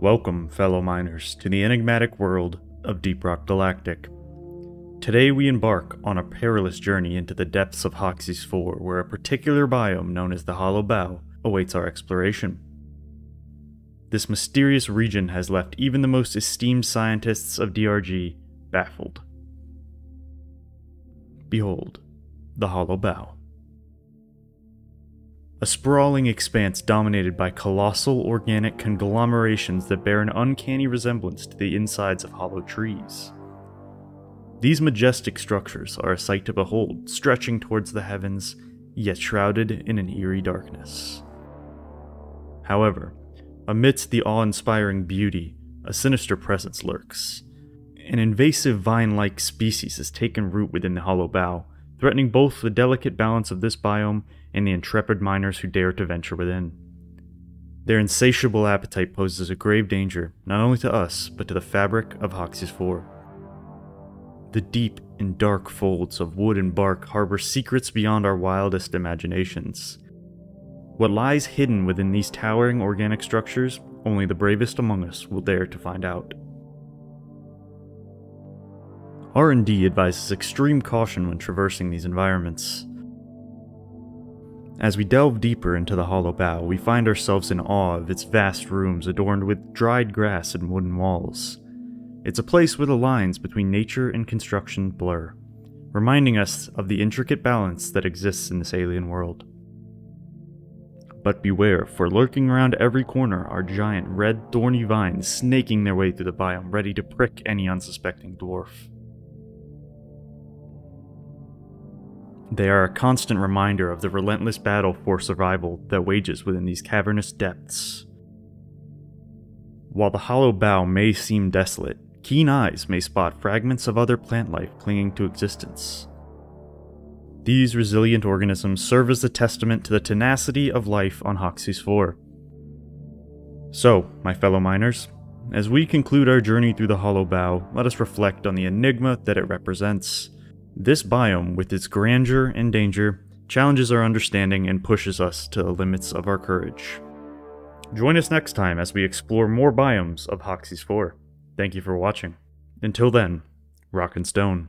Welcome, fellow miners, to the enigmatic world of Deep Rock Galactic. Today we embark on a perilous journey into the depths of Hoxxes 4, where a particular biome known as the Hollow Bough awaits our exploration. This mysterious region has left even the most esteemed scientists of DRG baffled. Behold, the Hollow Bough. A sprawling expanse dominated by colossal organic conglomerations that bear an uncanny resemblance to the insides of hollow trees. These majestic structures are a sight to behold, stretching towards the heavens, yet shrouded in an eerie darkness. However, amidst the awe inspiring beauty, a sinister presence lurks. An invasive vine like species has taken root within the hollow bough, threatening both the delicate balance of this biome and the intrepid miners who dare to venture within. Their insatiable appetite poses a grave danger not only to us, but to the fabric of Hoxxes 4. The deep and dark folds of wood and bark harbor secrets beyond our wildest imaginations. What lies hidden within these towering organic structures, only the bravest among us will dare to find out. R&D advises extreme caution when traversing these environments. As we delve deeper into the hollow bough, we find ourselves in awe of its vast rooms adorned with dried grass and wooden walls. It's a place where the lines between nature and construction blur, reminding us of the intricate balance that exists in this alien world. But beware, for lurking around every corner are giant red thorny vines snaking their way through the biome ready to prick any unsuspecting dwarf. They are a constant reminder of the relentless battle for survival that wages within these cavernous depths. While the hollow bough may seem desolate, keen eyes may spot fragments of other plant life clinging to existence. These resilient organisms serve as a testament to the tenacity of life on Hoxxes 4. So, my fellow miners, as we conclude our journey through the hollow bough, let us reflect on the enigma that it represents this biome, with its grandeur and danger, challenges our understanding and pushes us to the limits of our courage. Join us next time as we explore more biomes of Hoxxes 4. Thank you for watching. Until then, rock and stone.